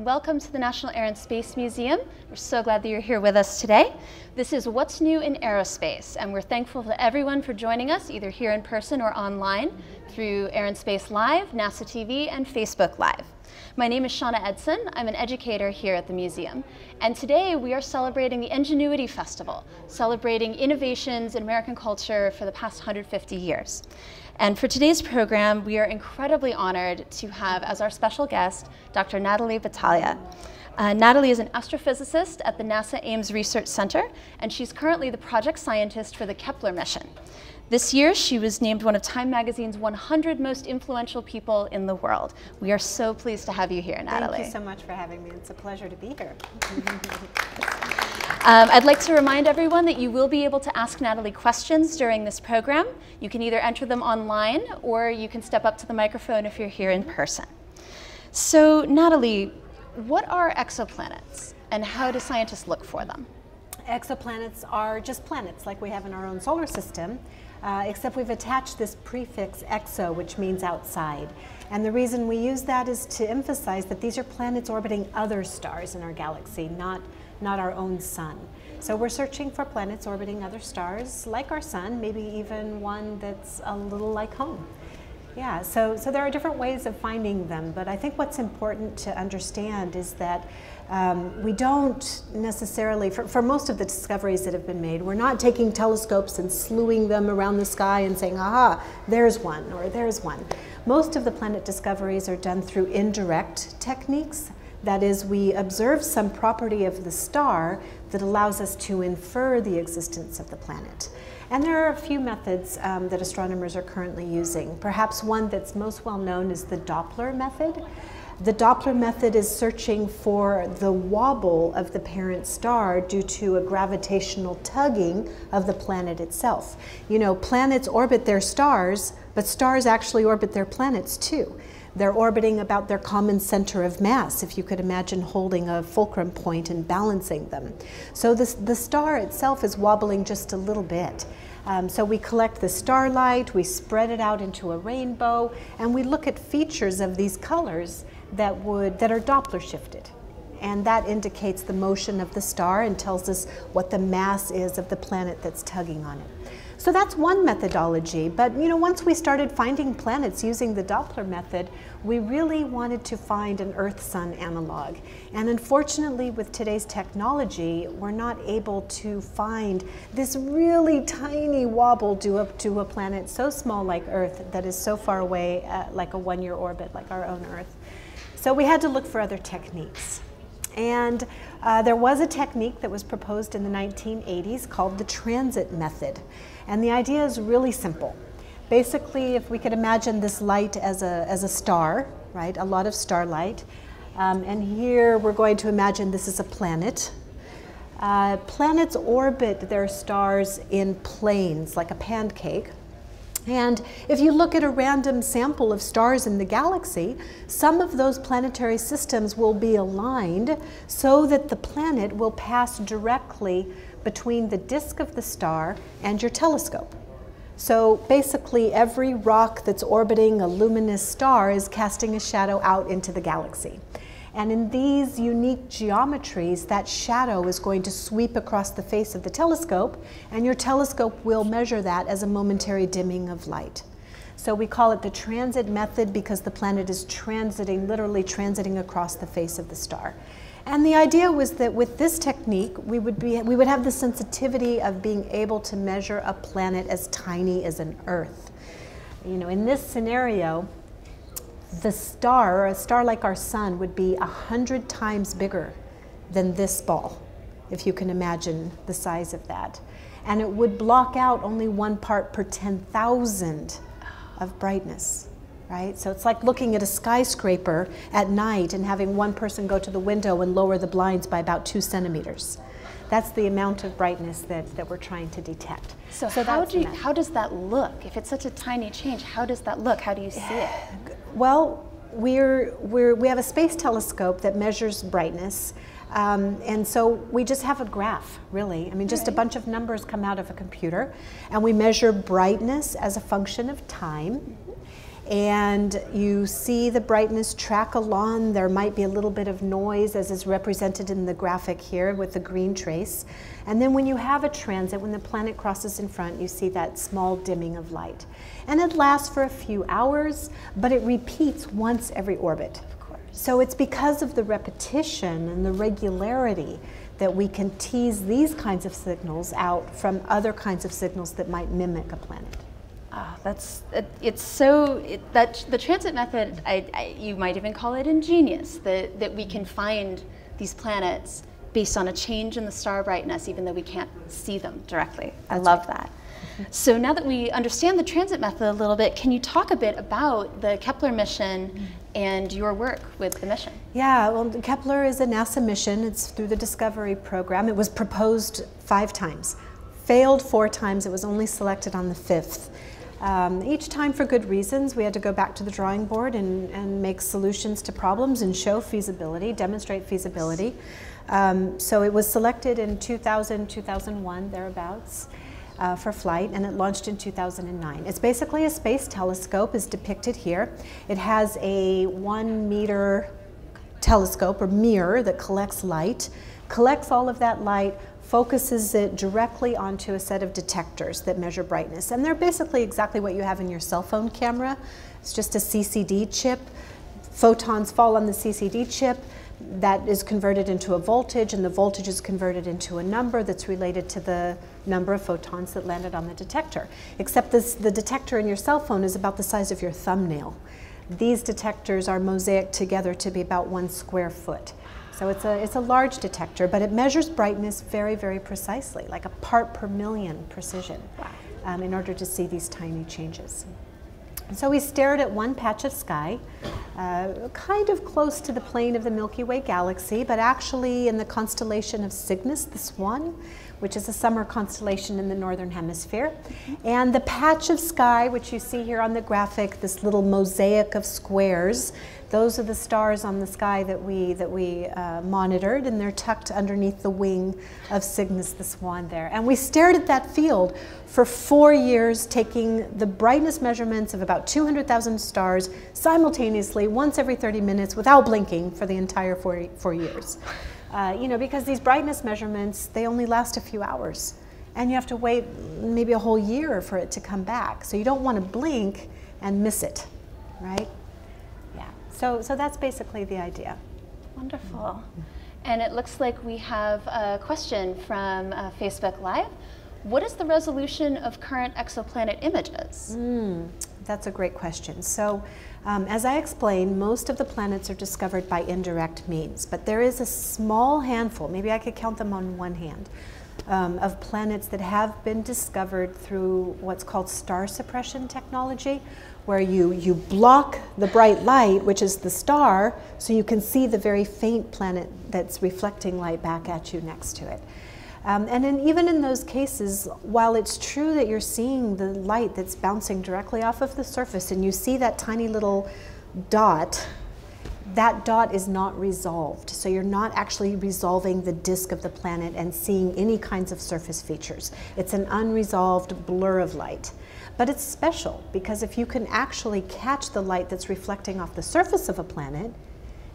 and welcome to the National Air and Space Museum. We're so glad that you're here with us today. This is What's New in Aerospace, and we're thankful to everyone for joining us, either here in person or online, through Air and Space Live, NASA TV, and Facebook Live. My name is Shauna Edson. I'm an educator here at the museum. And today we are celebrating the Ingenuity Festival, celebrating innovations in American culture for the past 150 years. And for today's program, we are incredibly honored to have as our special guest Dr. Natalie Batalha. Uh, Natalie is an astrophysicist at the NASA Ames Research Center, and she's currently the project scientist for the Kepler mission. This year, she was named one of Time Magazine's 100 most influential people in the world. We are so pleased to have you here, Natalie. Thank you so much for having me. It's a pleasure to be here. Um, I'd like to remind everyone that you will be able to ask Natalie questions during this program. You can either enter them online or you can step up to the microphone if you're here in person. So, Natalie, what are exoplanets and how do scientists look for them? Exoplanets are just planets like we have in our own solar system, uh, except we've attached this prefix exo, which means outside. And the reason we use that is to emphasize that these are planets orbiting other stars in our galaxy, not not our own sun. So we're searching for planets orbiting other stars like our sun, maybe even one that's a little like home. Yeah, so, so there are different ways of finding them, but I think what's important to understand is that um, we don't necessarily, for, for most of the discoveries that have been made, we're not taking telescopes and slewing them around the sky and saying, aha, there's one or there's one. Most of the planet discoveries are done through indirect techniques. That is, we observe some property of the star that allows us to infer the existence of the planet. And there are a few methods um, that astronomers are currently using. Perhaps one that's most well known is the Doppler method. The Doppler method is searching for the wobble of the parent star due to a gravitational tugging of the planet itself. You know, planets orbit their stars, but stars actually orbit their planets too. They're orbiting about their common center of mass, if you could imagine holding a fulcrum point and balancing them. So this, the star itself is wobbling just a little bit. Um, so we collect the starlight, we spread it out into a rainbow, and we look at features of these colors that, would, that are Doppler shifted. And that indicates the motion of the star and tells us what the mass is of the planet that's tugging on it. So that's one methodology, but you know, once we started finding planets using the Doppler method, we really wanted to find an Earth-Sun analog. And unfortunately, with today's technology, we're not able to find this really tiny wobble due to a planet so small like Earth that is so far away, uh, like a one-year orbit, like our own Earth. So we had to look for other techniques. And uh, there was a technique that was proposed in the 1980s called the transit method. And the idea is really simple. Basically, if we could imagine this light as a, as a star, right, a lot of starlight, um, and here we're going to imagine this is a planet. Uh, planets orbit their stars in planes, like a pancake. And if you look at a random sample of stars in the galaxy, some of those planetary systems will be aligned so that the planet will pass directly between the disk of the star and your telescope. So basically, every rock that's orbiting a luminous star is casting a shadow out into the galaxy. And in these unique geometries, that shadow is going to sweep across the face of the telescope, and your telescope will measure that as a momentary dimming of light. So we call it the transit method because the planet is transiting, literally transiting across the face of the star. And the idea was that with this technique, we would, be, we would have the sensitivity of being able to measure a planet as tiny as an Earth. You know, in this scenario, the star, or a star like our sun, would be a hundred times bigger than this ball, if you can imagine the size of that. And it would block out only one part per 10,000 of brightness right? So it's like looking at a skyscraper at night and having one person go to the window and lower the blinds by about two centimeters. That's the amount of brightness that, that we're trying to detect. So, so how, do you, how does that look? If it's such a tiny change, how does that look? How do you see it? Well, we're, we're, we have a space telescope that measures brightness. Um, and so we just have a graph, really. I mean, just right. a bunch of numbers come out of a computer, and we measure brightness as a function of time. And you see the brightness track along. There might be a little bit of noise as is represented in the graphic here with the green trace. And then when you have a transit, when the planet crosses in front, you see that small dimming of light. And it lasts for a few hours, but it repeats once every orbit. Of course. So it's because of the repetition and the regularity that we can tease these kinds of signals out from other kinds of signals that might mimic a planet. Oh, that's it, it's so it, that the transit method. I, I, you might even call it ingenious that that we can find these planets based on a change in the star brightness, even though we can't see them directly. I love right. that. Mm-hmm. So now that we understand the transit method a little bit, can you talk a bit about the Kepler mission mm-hmm. and your work with the mission? Yeah, well, Kepler is a NASA mission. It's through the Discovery program. It was proposed five times, failed four times. It was only selected on the fifth. Um, each time for good reasons. We had to go back to the drawing board and, and make solutions to problems and show feasibility, demonstrate feasibility. Um, so it was selected in 2000, 2001, thereabouts. Uh, for flight and it launched in 2009. It's basically a space telescope as depicted here. It has a one meter telescope or mirror that collects light, collects all of that light, focuses it directly onto a set of detectors that measure brightness. And they're basically exactly what you have in your cell phone camera. It's just a CCD chip. Photons fall on the CCD chip. That is converted into a voltage, and the voltage is converted into a number that's related to the number of photons that landed on the detector. Except this, the detector in your cell phone is about the size of your thumbnail. These detectors are mosaic together to be about one square foot. So it's a, it's a large detector, but it measures brightness very, very precisely, like a part per million precision, wow. um, in order to see these tiny changes. so we stared at one patch of sky, uh, kind of close to the plane of the Milky Way galaxy, but actually in the constellation of Cygnus, the Swan, which is a summer constellation in the northern hemisphere. And the patch of sky, which you see here on the graphic, this little mosaic of squares, those are the stars on the sky that we, that we uh, monitored, and they're tucked underneath the wing of Cygnus the Swan there. And we stared at that field for four years, taking the brightness measurements of about 200,000 stars simultaneously, once every 30 minutes, without blinking for the entire four, four years. Uh, you know, because these brightness measurements, they only last a few hours. And you have to wait maybe a whole year for it to come back. So you don't want to blink and miss it, right? Yeah. So, so that's basically the idea. Wonderful. And it looks like we have a question from uh, Facebook Live. What is the resolution of current exoplanet images? Mm, that's a great question. So, um, as I explained, most of the planets are discovered by indirect means, but there is a small handful, maybe I could count them on one hand, um, of planets that have been discovered through what's called star suppression technology, where you, you block the bright light, which is the star, so you can see the very faint planet that's reflecting light back at you next to it. Um, and in, even in those cases, while it's true that you're seeing the light that's bouncing directly off of the surface and you see that tiny little dot, that dot is not resolved. So you're not actually resolving the disk of the planet and seeing any kinds of surface features. It's an unresolved blur of light. But it's special because if you can actually catch the light that's reflecting off the surface of a planet,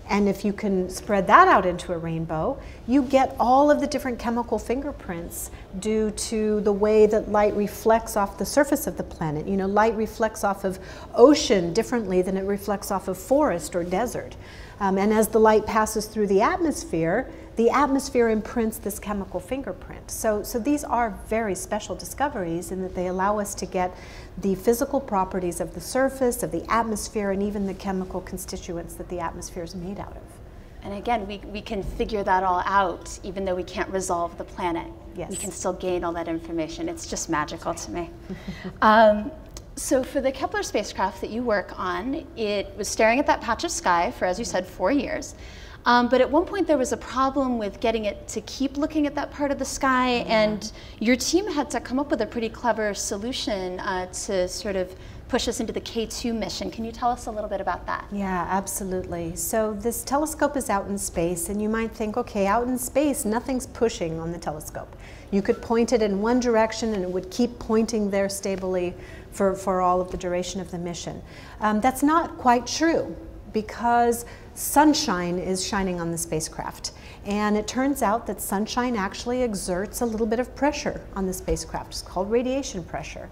and if you can spread that out into a rainbow, you get all of the different chemical fingerprints due to the way that light reflects off the surface of the planet. You know, light reflects off of ocean differently than it reflects off of forest or desert. Um, and as the light passes through the atmosphere, the atmosphere imprints this chemical fingerprint. So, so these are very special discoveries in that they allow us to get the physical properties of the surface, of the atmosphere, and even the chemical constituents that the atmosphere is made out of. And again, we, we can figure that all out even though we can't resolve the planet. Yes. We can still gain all that information. It's just magical to me. um, so for the Kepler spacecraft that you work on, it was staring at that patch of sky for, as you said, four years. Um, but at one point there was a problem with getting it to keep looking at that part of the sky, mm-hmm. and your team had to come up with a pretty clever solution uh, to sort of push us into the K2 mission. Can you tell us a little bit about that? Yeah, absolutely. So this telescope is out in space, and you might think, okay, out in space, nothing's pushing on the telescope. You could point it in one direction and it would keep pointing there stably for, for all of the duration of the mission. Um, that's not quite true because sunshine is shining on the spacecraft. And it turns out that sunshine actually exerts a little bit of pressure on the spacecraft. It's called radiation pressure.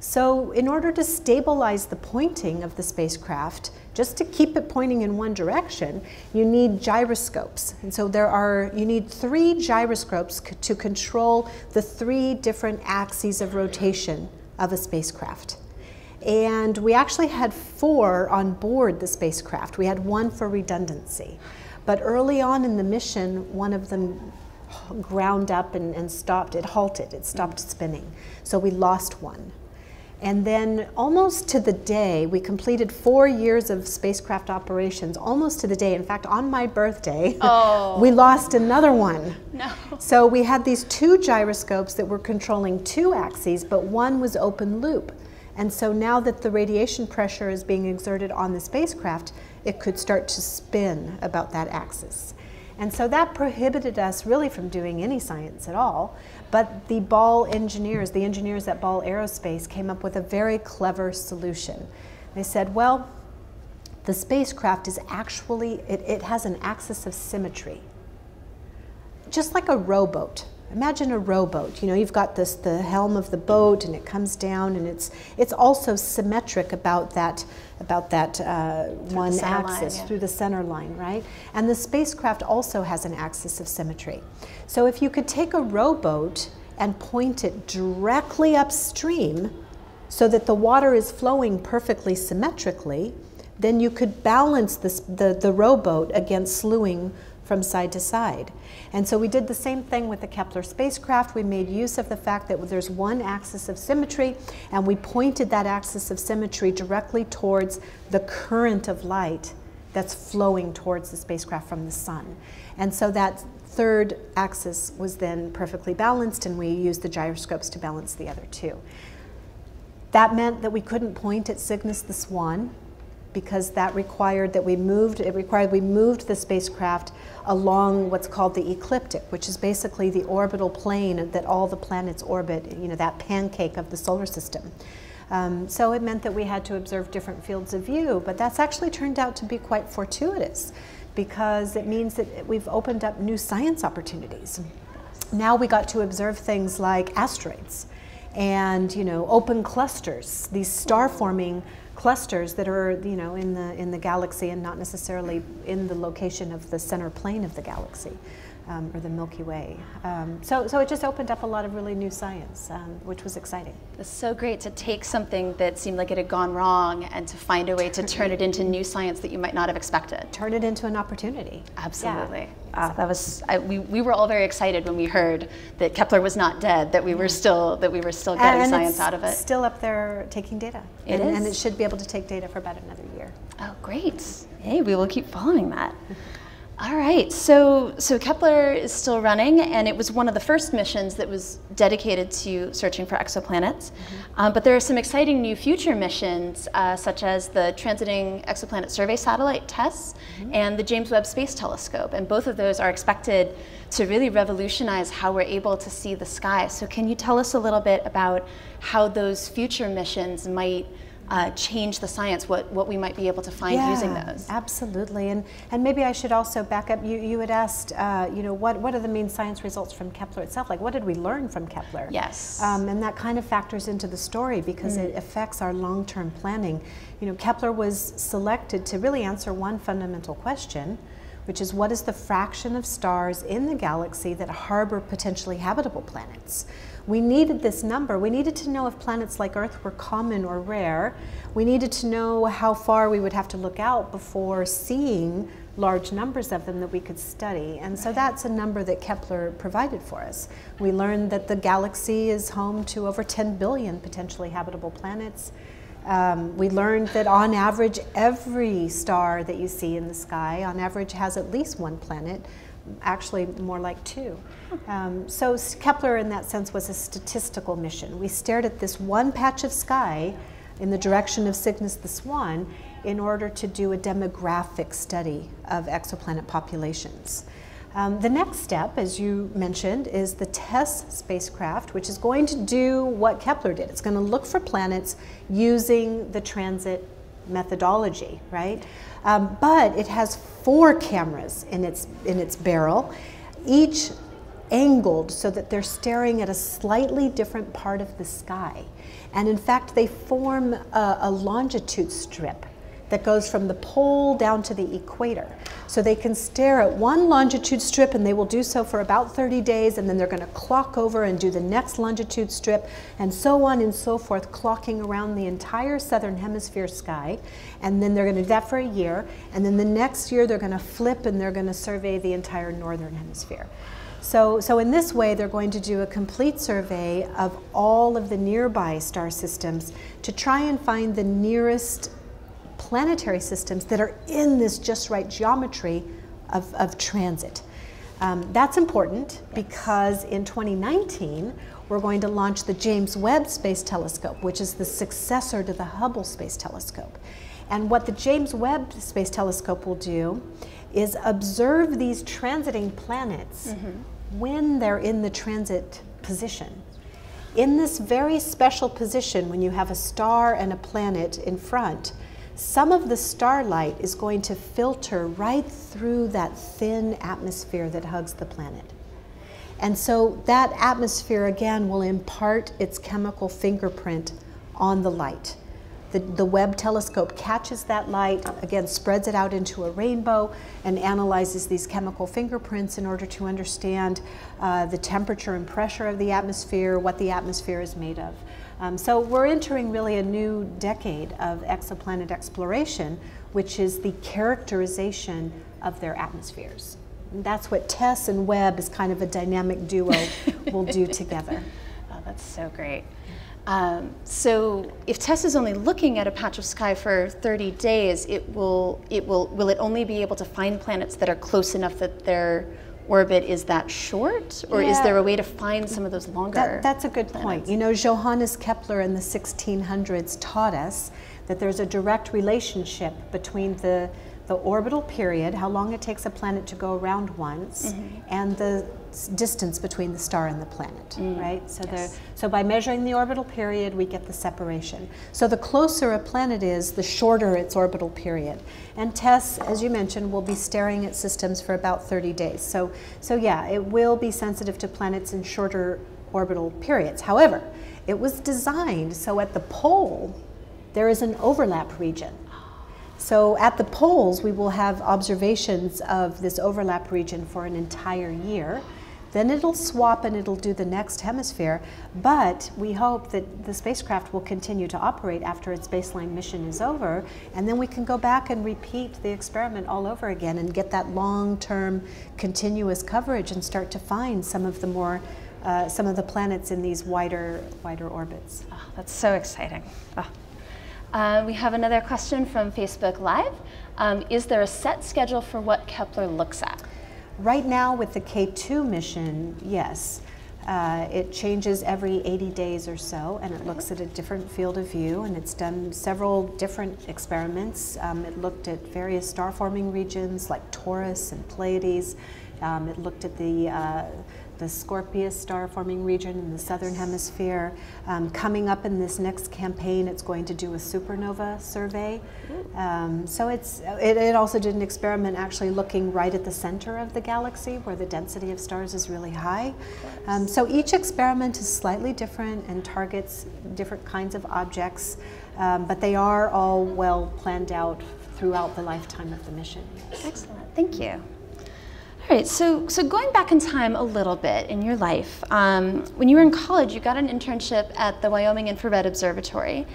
So in order to stabilize the pointing of the spacecraft, just to keep it pointing in one direction, you need gyroscopes. And so there are, you need three gyroscopes to control the three different axes of rotation of a spacecraft. And we actually had four on board the spacecraft. We had one for redundancy. But early on in the mission, one of them ground up and, and stopped, it halted, it stopped spinning. So we lost one. And then almost to the day, we completed four years of spacecraft operations, almost to the day. In fact, on my birthday, oh. we lost another one. No. So we had these two gyroscopes that were controlling two axes, but one was open loop. And so now that the radiation pressure is being exerted on the spacecraft, it could start to spin about that axis. And so that prohibited us really from doing any science at all. But the Ball engineers, the engineers at Ball Aerospace, came up with a very clever solution. They said, well, the spacecraft is actually, it, it has an axis of symmetry. Just like a rowboat. Imagine a rowboat. You know, you've got this the helm of the boat, and it comes down, and it's it's also symmetric about that about that uh, one axis line, yeah. through the center line, right? And the spacecraft also has an axis of symmetry. So if you could take a rowboat and point it directly upstream, so that the water is flowing perfectly symmetrically, then you could balance this, the the rowboat against slewing from side to side. And so we did the same thing with the Kepler spacecraft. We made use of the fact that there's one axis of symmetry, and we pointed that axis of symmetry directly towards the current of light that's flowing towards the spacecraft from the sun. And so that third axis was then perfectly balanced, and we used the gyroscopes to balance the other two. That meant that we couldn't point at Cygnus the Swan because that required that we moved, it required we moved the spacecraft along what's called the ecliptic, which is basically the orbital plane that all the planets orbit, you know, that pancake of the solar system. Um, so it meant that we had to observe different fields of view, but that's actually turned out to be quite fortuitous because it means that we've opened up new science opportunities. Now we got to observe things like asteroids and you know open clusters, these star forming clusters that are you know in the in the galaxy and not necessarily in the location of the center plane of the galaxy um, or the Milky Way. Um, so, so it just opened up a lot of really new science, um, which was exciting. It's so great to take something that seemed like it had gone wrong and to find a way to turn it into new science that you might not have expected. Turn it into an opportunity. Absolutely. Yeah. Uh, that was I, we, we were all very excited when we heard that Kepler was not dead, that we were still that we were still getting and science out of it. Still up there taking data. It and, is. and it should be able to take data for about another year. Oh, great! Hey, we will keep following that. All right, so, so Kepler is still running, and it was one of the first missions that was dedicated to searching for exoplanets. Mm -hmm. um, but there are some exciting new future missions, uh, such as the Transiting Exoplanet Survey Satellite TESS mm -hmm. and the James Webb Space Telescope. And both of those are expected to really revolutionize how we're able to see the sky. So, can you tell us a little bit about how those future missions might? Uh, change the science, what, what we might be able to find yeah, using those. Absolutely, and, and maybe I should also back up, you, you had asked, uh, you know, what, what are the main science results from Kepler itself? Like what did we learn from Kepler? Yes. Um, and that kind of factors into the story because mm. it affects our long-term planning. You know, Kepler was selected to really answer one fundamental question, which is what is the fraction of stars in the galaxy that harbor potentially habitable planets? We needed this number. We needed to know if planets like Earth were common or rare. We needed to know how far we would have to look out before seeing large numbers of them that we could study. And so that's a number that Kepler provided for us. We learned that the galaxy is home to over 10 billion potentially habitable planets. Um, we learned that on average, every star that you see in the sky, on average, has at least one planet actually more like two. Um, so Kepler, in that sense, was a statistical mission. We stared at this one patch of sky in the direction of Cygnus the Swan in order to do a demographic study of exoplanet populations. Um, the next step, as you mentioned, is the TESS spacecraft, which is going to do what Kepler did. It's going to look for planets using the transit methodology, right? Um, but it has four cameras in its, in its barrel, each angled so that they're staring at a slightly different part of the sky. And in fact, they form a, a longitude strip that goes from the pole down to the equator. So they can stare at one longitude strip and they will do so for about 30 days and then they're going to clock over and do the next longitude strip and so on and so forth, clocking around the entire southern hemisphere sky. And then they're going to do that for a year. And then the next year they're going to flip and they're going to survey the entire northern hemisphere. So, so in this way, they're going to do a complete survey of all of the nearby star systems to try and find the nearest planetary systems that are in this just right geometry of, of transit. Um, that's important because in 2019, we're going to launch the James Webb Space Telescope, which is the successor to the Hubble Space Telescope. And what the James Webb Space Telescope will do is observe these transiting planets mm -hmm. when they're in the transit position. In this very special position, when you have a star and a planet in front, some of the starlight is going to filter right through that thin atmosphere that hugs the planet. And so that atmosphere again will impart its chemical fingerprint on the light. The, the Webb telescope catches that light, again, spreads it out into a rainbow, and analyzes these chemical fingerprints in order to understand uh, the temperature and pressure of the atmosphere, what the atmosphere is made of. Um, so we're entering really a new decade of exoplanet exploration, which is the characterization of their atmospheres. And that's what Tess and Webb as kind of a dynamic duo will do together. Oh, that's so great. Um, so if TESS is only looking at a patch of sky for 30 days, it will, it will, will it only be able to find planets that are close enough that they're orbit is that short, or yeah. is there a way to find some of those longer? That, that's a good planets? point. You know, Johannes Kepler in the 1600s taught us that there's a direct relationship between the the orbital period, how long it takes a planet to go around once, mm -hmm. and the distance between the star and the planet, mm. right? So, yes. so by measuring the orbital period, we get the separation. So the closer a planet is, the shorter its orbital period. And TESS, as you mentioned, will be staring at systems for about 30 days. So, so yeah, it will be sensitive to planets in shorter orbital periods. However, it was designed so at the pole, there is an overlap region. So at the poles, we will have observations of this overlap region for an entire year. Then it'll swap and it'll do the next hemisphere. But we hope that the spacecraft will continue to operate after its baseline mission is over. And then we can go back and repeat the experiment all over again and get that long-term continuous coverage and start to find some of the more uh, some of the planets in these wider, wider orbits. Oh, that's so exciting. Oh. Uh, we have another question from Facebook Live. Um, is there a set schedule for what Kepler looks at? Right now with the K2 mission, yes. Uh, it changes every 80 days or so and it looks at a different field of view and it's done several different experiments. Um, it looked at various star forming regions like Taurus and Pleiades. Um, it looked at the uh, the Scorpius star forming region in the southern hemisphere. Um, coming up in this next campaign, it's going to do a supernova survey. Um, so it's, it, it, also did an experiment actually looking right at the center of the galaxy where the density of stars is really high. Um, so each experiment is slightly different and targets different kinds of objects, um, but they are all well planned out throughout the lifetime of the mission. Excellent, thank you. All right, so, so going back in time a little bit in your life, um, when you were in college, you got an internship at the Wyoming Infrared Observatory,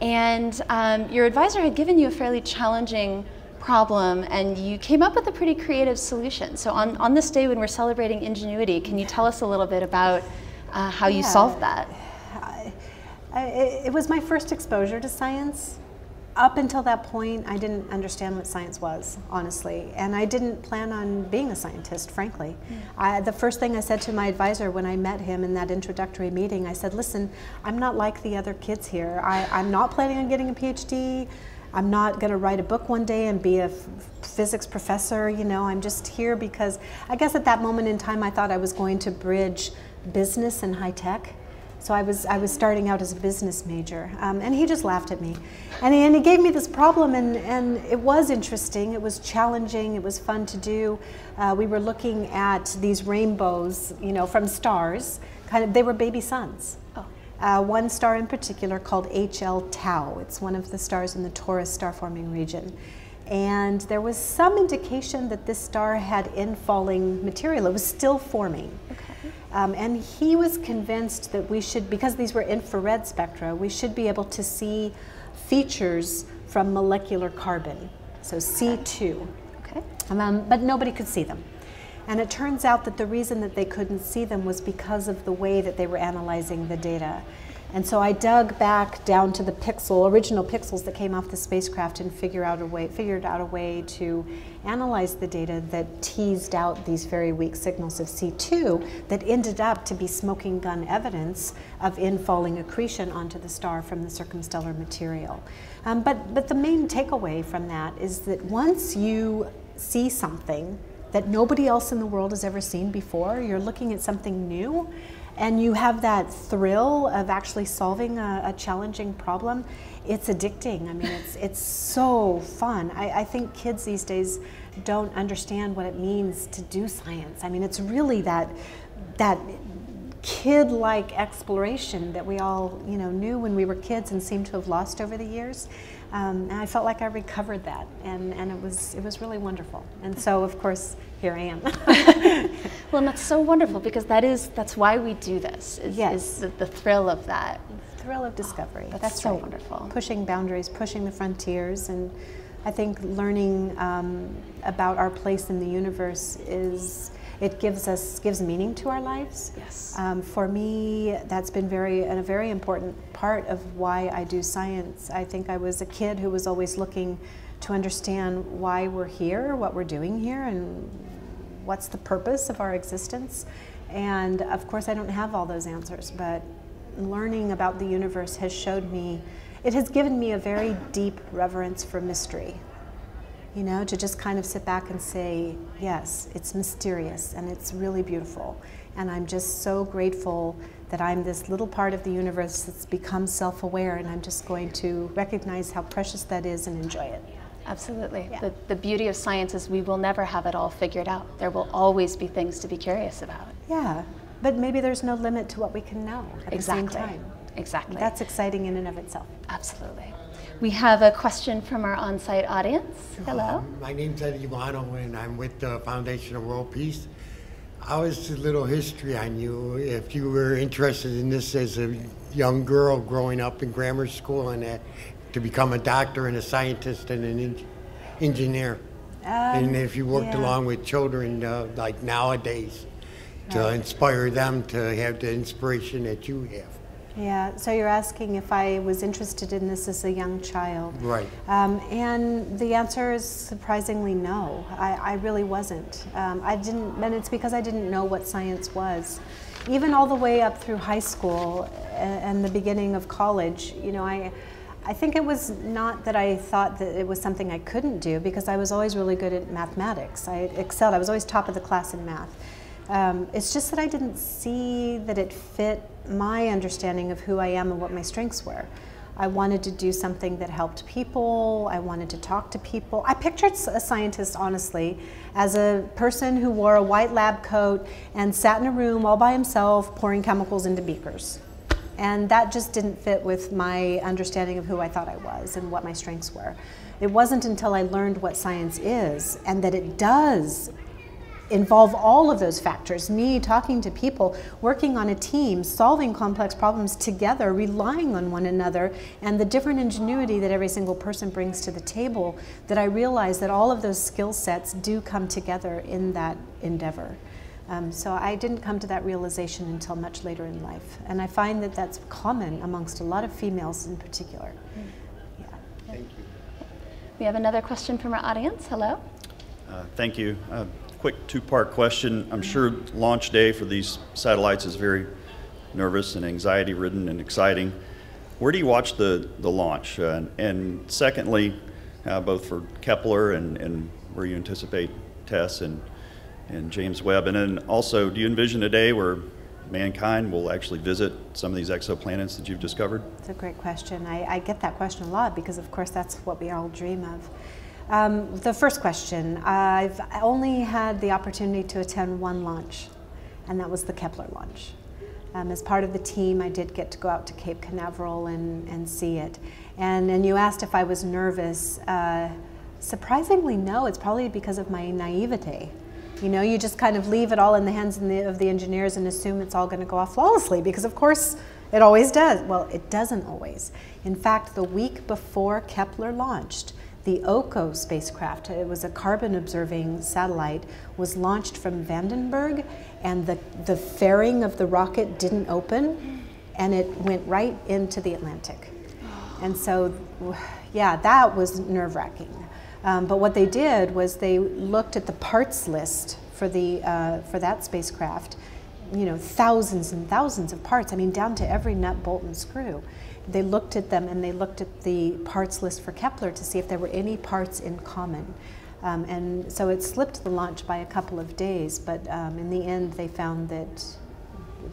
and um, your advisor had given you a fairly challenging problem, and you came up with a pretty creative solution. So on, on this day when we're celebrating ingenuity, can you tell us a little bit about uh, how yeah. you solved that? it was my first exposure to science up until that point, I didn't understand what science was, honestly, and I didn't plan on being a scientist, frankly. Mm. I, the first thing I said to my advisor when I met him in that introductory meeting, I said, listen, I'm not like the other kids here. I, I'm not planning on getting a PhD. I'm not going to write a book one day and be a physics professor. You know, I'm just here because I guess at that moment in time I thought I was going to bridge business and high tech. So I was, I was starting out as a business major. Um, and he just laughed at me. And he, and he gave me this problem, and, and it was interesting. It was challenging. It was fun to do. Uh, we were looking at these rainbows, you know, from stars. Kind of, they were baby suns. Oh. Uh, one star in particular called HL Tau. It's one of the stars in the Taurus star forming region. And there was some indication that this star had infalling material. It was still forming. Okay. Um, and he was convinced that we should, because these were infrared spectra, we should be able to see features from molecular carbon, so C2. Okay. Um, but nobody could see them. And it turns out that the reason that they couldn't see them was because of the way that they were analyzing the data. And so I dug back down to the pixel, original pixels that came off the spacecraft and figure out a way, figured out a way to analyze the data that teased out these very weak signals of C2 that ended up to be smoking gun evidence of infalling accretion onto the star from the circumstellar material. Um, but, but the main takeaway from that is that once you see something that nobody else in the world has ever seen before, you're looking at something new, and you have that thrill of actually solving a, a challenging problem, it's addicting. I mean, it's, it's so fun. I, I think kids these days don't understand what it means to do science. I mean, it's really that, that kid-like exploration that we all you know knew when we were kids and seem to have lost over the years. Um, and I felt like I recovered that, and, and it was it was really wonderful. And so, of course, here I am. well, and that's so wonderful because that is that's why we do this. Is, yes, is the, the, thrill of that. The thrill of discovery. Oh, that's, that's, so right. wonderful. Pushing boundaries, pushing the frontiers, and I think learning um, about our place in the universe is it gives us gives meaning to our lives. Yes. Um, for me, that's been very a very important part of why I do science. I think I was a kid who was always looking to understand why we're here, what we're doing here, and what's the purpose of our existence. And of course, I don't have all those answers, but learning about the universe has showed me, it has given me a very deep reverence for mystery you know, to just kind of sit back and say, yes, it's mysterious and it's really beautiful. And I'm just so grateful that I'm this little part of the universe that's become self aware, and I'm just going to recognize how precious that is and enjoy it. Absolutely. Yeah. The, the beauty of science is we will never have it all figured out. There will always be things to be curious about. Yeah, but maybe there's no limit to what we can know at exactly. the same time. Exactly. That's exciting in and of itself. Absolutely. We have a question from our on-site audience. Hello. Um, my name's Eddie Ivano, and I'm with the Foundation of World Peace. I was a little history on you. If you were interested in this as a young girl growing up in grammar school and uh, to become a doctor and a scientist and an en engineer. Um, and if you worked yeah. along with children uh, like nowadays to right. inspire them to have the inspiration that you have. Yeah, so you're asking if I was interested in this as a young child. Right. Um, and the answer is surprisingly no. I, I really wasn't. Um, I didn't, and it's because I didn't know what science was. Even all the way up through high school and the beginning of college, you know, I, I think it was not that I thought that it was something I couldn't do because I was always really good at mathematics. I excelled. I was always top of the class in math. Um, it's just that I didn't see that it fit my understanding of who I am and what my strengths were. I wanted to do something that helped people. I wanted to talk to people. I pictured a scientist, honestly, as a person who wore a white lab coat and sat in a room all by himself pouring chemicals into beakers. And that just didn't fit with my understanding of who I thought I was and what my strengths were. It wasn't until I learned what science is and that it does involve all of those factors me talking to people, working on a team, solving complex problems together, relying on one another, and the different ingenuity that every single person brings to the table. That I realize that all of those skill sets do come together in that endeavor. Um, so I didn't come to that realization until much later in life. And I find that that's common amongst a lot of females in particular. Mm. Yeah. Thank you. We have another question from our audience. Hello. Uh, thank you. Uh, quick two-part question. I'm sure launch day for these satellites is very nervous and anxiety-ridden and exciting. where do you watch the, the launch? Uh, and secondly, uh, both for Kepler and, and where you anticipate TESS and, and James Webb. And then also, do you envision a day where mankind will actually visit some of these exoplanets that you've discovered? It's a great question. I, I get that question a lot because, of course, that's what we all dream of. Um, the first question I've only had the opportunity to attend one launch, and that was the Kepler launch. Um, as part of the team, I did get to go out to Cape Canaveral and, and see it. And, and you asked if I was nervous. Uh, surprisingly, no. It's probably because of my naivete. You know, you just kind of leave it all in the hands of the, of the engineers and assume it's all going to go off flawlessly because, of course, it always does. Well, it doesn't always. In fact, the week before Kepler launched, the OCO spacecraft, it was a carbon observing satellite, was launched from Vandenberg, and the, the fairing of the rocket didn't open, and it went right into the Atlantic. And so, yeah, that was nerve wracking. Um, but what they did was they looked at the parts list for, the, uh, for that spacecraft, you know, thousands and thousands of parts, I mean, down to every nut, bolt, and screw they looked at them and they looked at the parts list for Kepler to see if there were any parts in common. Um, and so it slipped the launch by a couple of days, but um, in the end they found that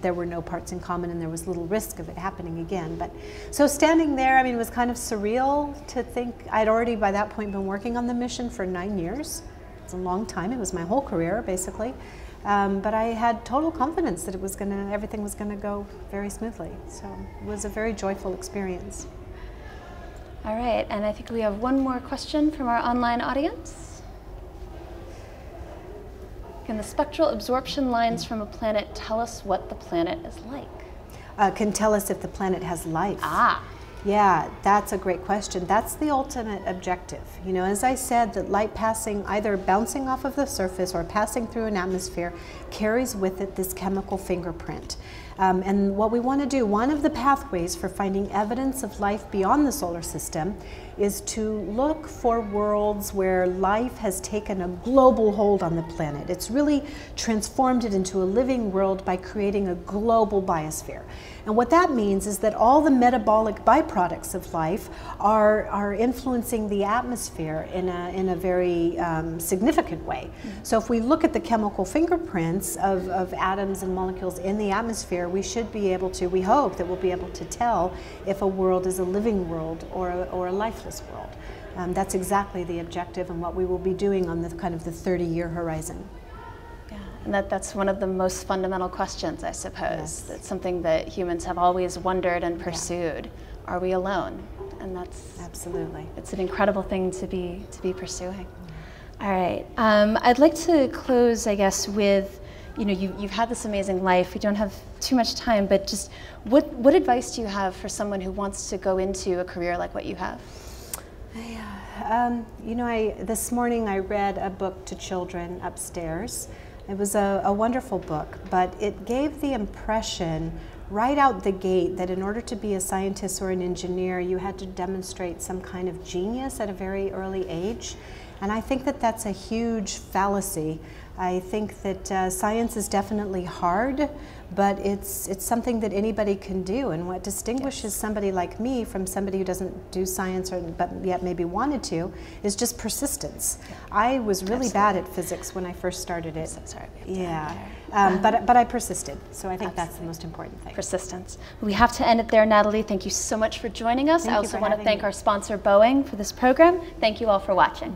there were no parts in common and there was little risk of it happening again. But so standing there, I mean, it was kind of surreal to think I'd already by that point been working on the mission for nine years. It's a long time. It was my whole career, basically. Um, but I had total confidence that it was going to, everything was going to go very smoothly. So it was a very joyful experience. All right, and I think we have one more question from our online audience. Can the spectral absorption lines from a planet tell us what the planet is like? Uh, can tell us if the planet has life. Ah. Yeah, that's a great question. That's the ultimate objective. You know, as I said, that light passing, either bouncing off of the surface or passing through an atmosphere, carries with it this chemical fingerprint. Um, and what we want to do, one of the pathways for finding evidence of life beyond the solar system is to look for worlds where life has taken a global hold on the planet. It's really transformed it into a living world by creating a global biosphere. And what that means is that all the metabolic byproducts of life are, are influencing the atmosphere in a, in a very um, significant way. So if we look at the chemical fingerprints of, of atoms and molecules in the atmosphere, we should be able to, we hope that we'll be able to tell if a world is a living world or or a lifeless world. Um, that's exactly the objective and what we will be doing on the kind of the 30 year horizon. Yeah, And that, that's one of the most fundamental questions, I suppose. Yes. It's something that humans have always wondered and pursued. Yeah. Are we alone? And that's absolutely. It's an incredible thing to be to be pursuing. Yeah. All right. Um, I'd like to close, I guess, with you know you, you've had this amazing life. We don't have too much time, but just what what advice do you have for someone who wants to go into a career like what you have? Um, you know, I this morning I read a book to children upstairs it was a, a wonderful book, but it gave the impression right out the gate that in order to be a scientist or an engineer, you had to demonstrate some kind of genius at a very early age. And I think that that's a huge fallacy. I think that uh, science is definitely hard, but it's it's something that anybody can do. And what distinguishes yes. somebody like me from somebody who doesn't do science or but yet maybe wanted to is just persistence. Yeah. I was really Absolutely. bad at physics when I first started it. So sorry. Yeah, um, but but I persisted. So I think Absolutely. that's the most important thing. Persistence. We have to end it there, Natalie. Thank you so much for joining us. Thank I also want to thank me. our sponsor, Boeing, for this program. Thank you all for watching.